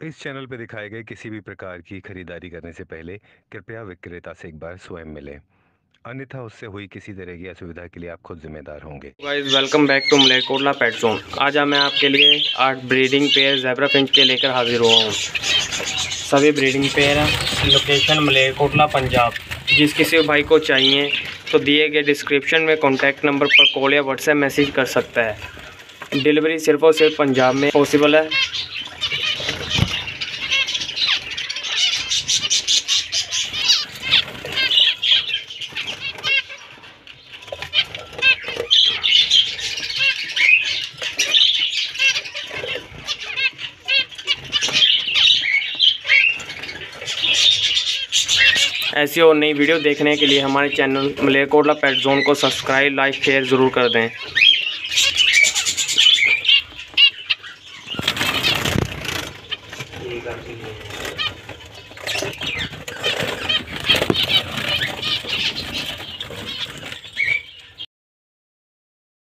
इस चैनल पर दिखाए गए किसी भी प्रकार की खरीदारी करने से पहले कृपया विक्रेता से एक बार स्वयं मिलें। अन्यथा उससे हुई किसी तरह की असुविधा के लिए आप खुद जिम्मेदार होंगे। Guys welcome back to Malerkotla pet zone आज मैं आपके लिए आठ ब्रीडिंग पेयर जैबरा पिंच के लेकर हाजिर हुआ हूँ। सभी ब्रीडिंग पेयर हैं। लोकेशन मलेरकोटला पंजाब जिस किसी भाई को चाहिए तो दिए गए डिस्क्रिप्शन में कॉन्टैक्ट नंबर पर कॉल या व्हाट्सएप मैसेज कर सकता है। डिलीवरी सिर्फ़ और सिर्फ़ पंजाब में पॉसिबल है। ऐसी और नई वीडियो देखने के लिए हमारे चैनल मलेरकोटला पेट जोन को सब्सक्राइब, लाइक, शेयर ज़रूर कर दें।